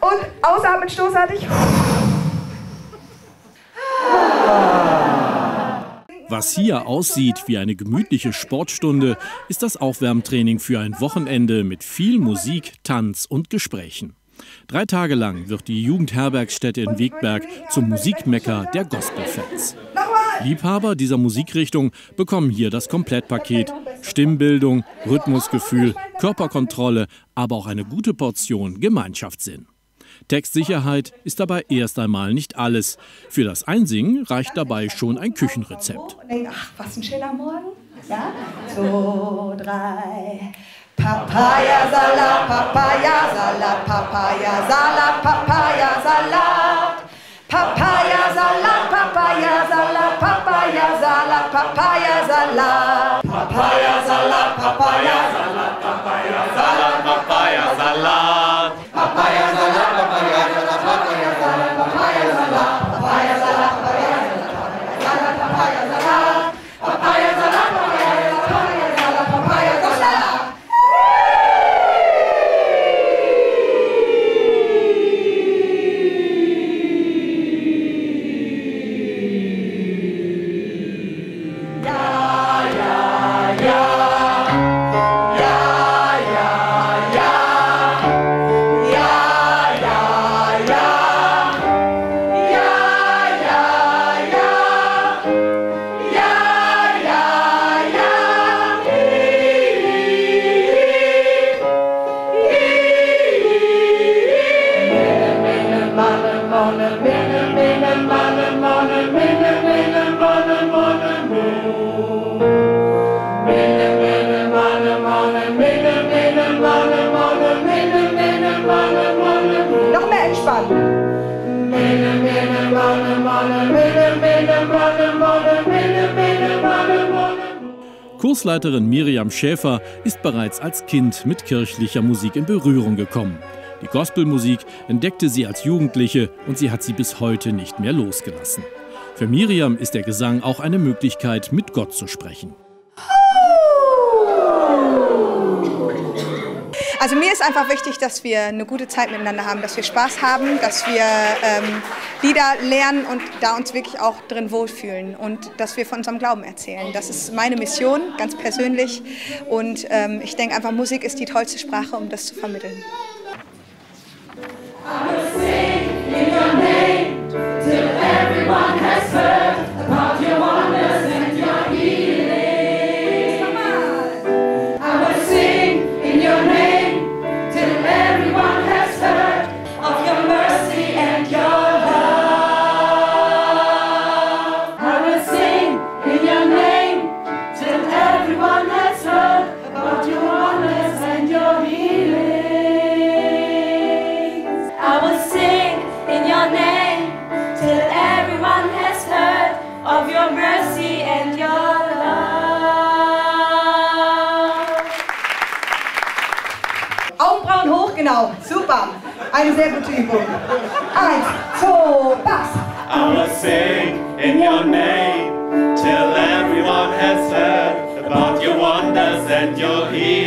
Und ausatmen, stoßartig. Was hier aussieht wie eine gemütliche Sportstunde, ist das Aufwärmtraining für ein Wochenende mit viel Musik, Tanz und Gesprächen. Drei Tage lang wird die Jugendherbergsstätte in Wegberg zum Musikmecker der Gospelfans. Liebhaber dieser Musikrichtung bekommen hier das Komplettpaket. Stimmbildung, Rhythmusgefühl, Körperkontrolle, aber auch eine gute Portion Gemeinschaftssinn. Textsicherheit ist dabei erst einmal nicht alles. Für das Einsingen reicht dabei schon ein Küchenrezept. Ach, was ein schöner Morgen. Ja? Zwei, drei. Papayasalat, Papayasalat, Papayasalat, Papayasalat. Papayasalat, Papayasalat, Papayasalat, Papayasalat. Papayasalat, Papayasalat, Papayasalat, Papayasalat. Noch mehr entspannen. Kursleiterin Miriam Schäfer ist bereits als Kind mit kirchlicher Musik in Berührung gekommen. Die Gospelmusik entdeckte sie als Jugendliche und sie hat sie bis heute nicht mehr losgelassen. Für Miriam ist der Gesang auch eine Möglichkeit, mit Gott zu sprechen. Also mir ist einfach wichtig, dass wir eine gute Zeit miteinander haben, dass wir Spaß haben, dass wir ähm, Lieder lernen und da uns wirklich auch drin wohlfühlen und dass wir von unserem Glauben erzählen. Das ist meine Mission, ganz persönlich. Und ähm, ich denke einfach, Musik ist die tollste Sprache, um das zu vermitteln. Super. Eine sehr gute Übung. Eins, zwei, Bass. I will sing in your name till everyone has heard about your wonders and your healing.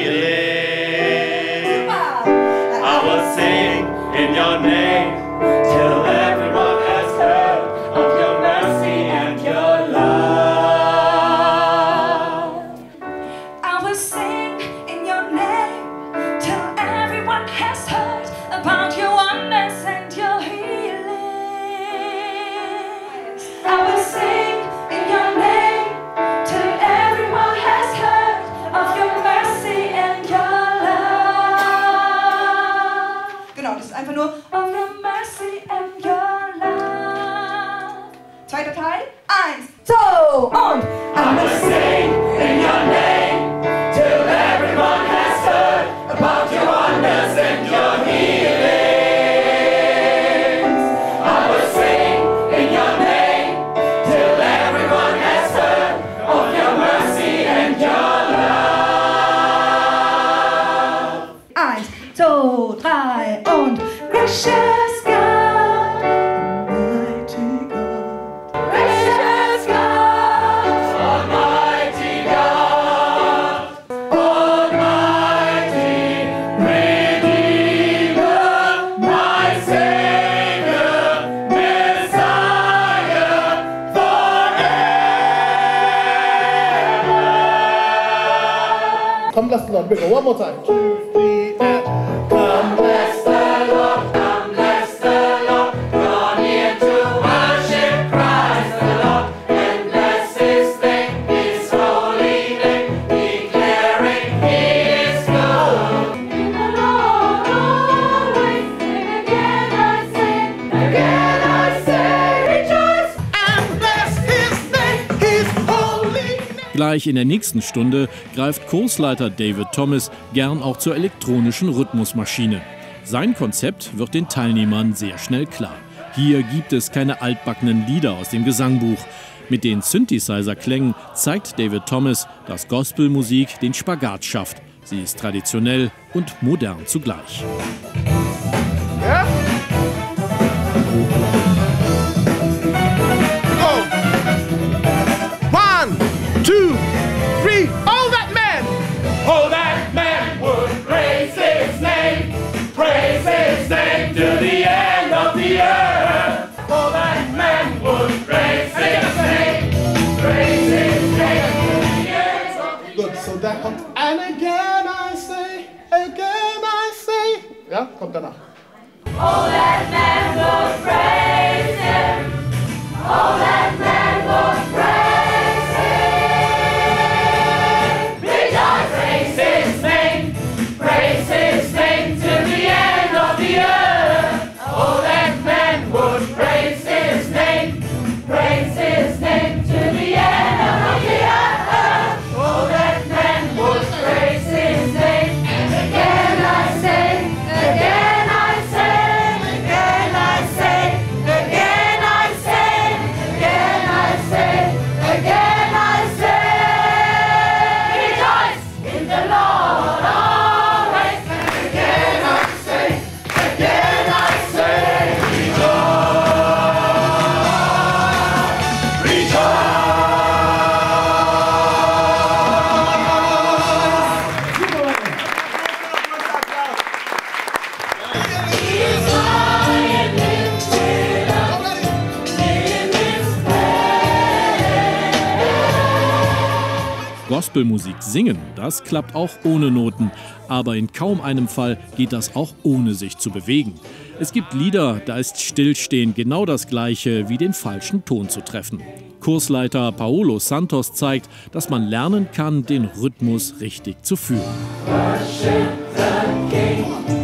Genau, Come, let's Lord. Bigger. One more time. Two. Gleich in der nächsten Stunde greift Kursleiter David Thomas gern auch zur elektronischen Rhythmusmaschine. Sein Konzept wird den Teilnehmern sehr schnell klar. Hier gibt es keine altbackenen Lieder aus dem Gesangbuch. Mit den Synthesizer-Klängen zeigt David Thomas, dass Gospelmusik den Spagat schafft. Sie ist traditionell und modern zugleich. Three. Hold that man. Oh, that man would praise his name, praise his name to the end of the earth. Oh, that man would praise his name, praise his name to the end of the earth. Good. So that kommt. And again I say, again I say. Ja, kommt danach. Oh, that man would praise Gospelmusik singen, das klappt auch ohne Noten, aber in kaum einem Fall geht das auch ohne sich zu bewegen. Es gibt Lieder, da ist Stillstehen genau das gleiche wie den falschen Ton zu treffen. Kursleiter Paolo Santos zeigt, dass man lernen kann, den Rhythmus richtig zu fühlen. Come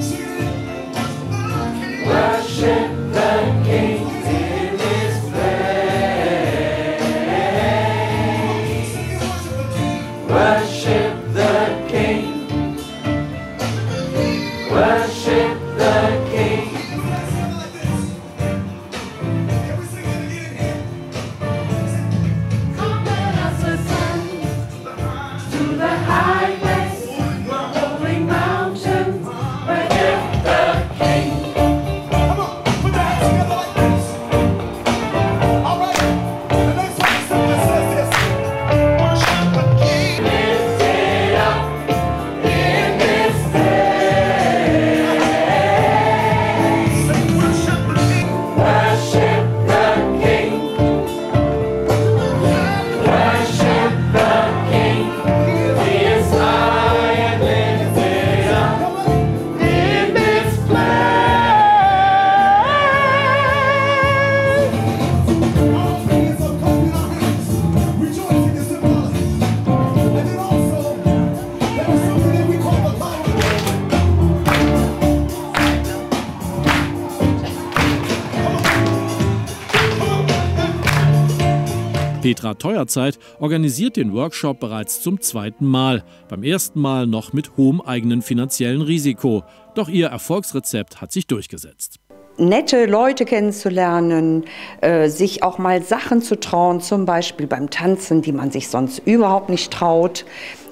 Petra Teuerzeit organisiert den Workshop bereits zum zweiten Mal. Beim ersten Mal noch mit hohem eigenen finanziellen Risiko. Doch ihr Erfolgsrezept hat sich durchgesetzt. nette Leute kennenzulernen, äh, sich auch mal Sachen zu trauen, zum Beispiel beim Tanzen, die man sich sonst überhaupt nicht traut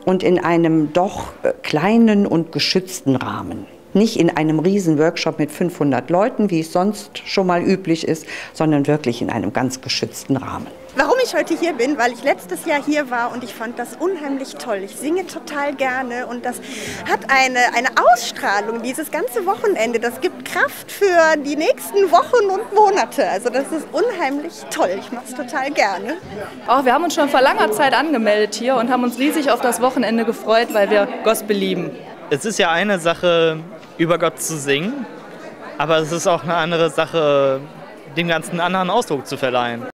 und in einem doch äh, kleinen und geschützten Rahmen. Nicht in einem riesen Workshop mit 500 Leuten, wie es sonst schon mal üblich ist, sondern wirklich in einem ganz geschützten Rahmen. Warum ich heute hier bin, weil ich letztes Jahr hier war und ich fand das unheimlich toll. Ich singe total gerne und das hat eine, eine Ausstrahlung dieses ganze Wochenende. Das gibt Kraft für die nächsten Wochen und Monate. Also das ist unheimlich toll. Ich mache es total gerne. Auch wir haben uns schon vor langer Zeit angemeldet hier und haben uns riesig auf das Wochenende gefreut, weil wir Gospel lieben. Es ist ja eine Sache, über Gott zu singen, aber es ist auch eine andere Sache, dem Ganzen anderen Ausdruck zu verleihen.